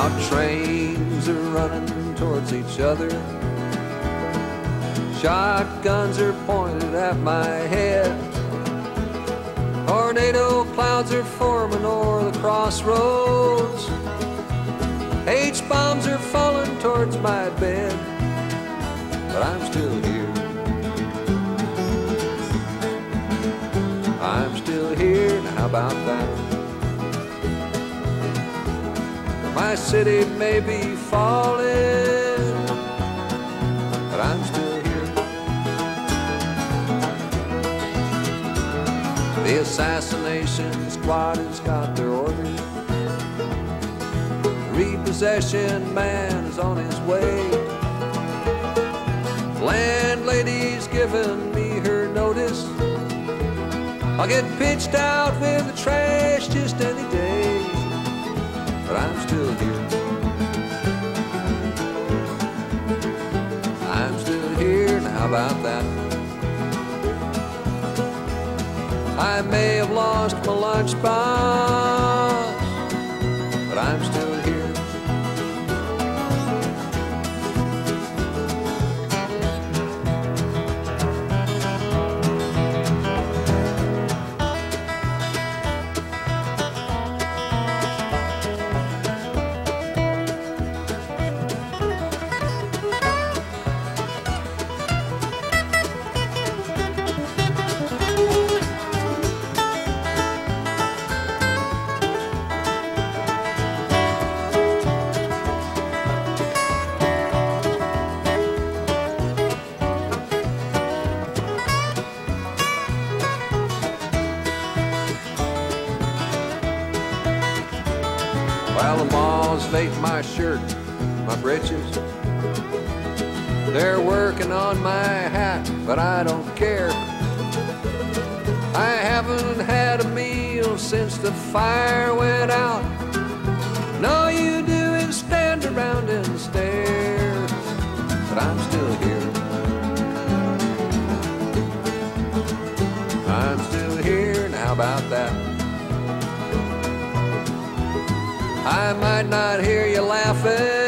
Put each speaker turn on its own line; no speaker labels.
How trains are running towards each other. Shotguns are pointed at my head. Tornado clouds are forming o'er the crossroads. H bombs are falling towards my bed, but I'm still here. I'm still here, and how about that? My city may be falling, but I'm still here. The assassination squad has got their orders. Repossession man is on his way. Landlady's given me her notice. I'll get pitched out with the trash just any day. But I'm still here. I'm still here, and how about that? I may have lost my lunchbox, Moths vape my shirt, my breeches. They're working on my hat, but I don't care. I haven't had a meal since the fire went out. And all you do is stand around and stare. But I'm still here. I'm still here, and how about that? I might not hear you laughing,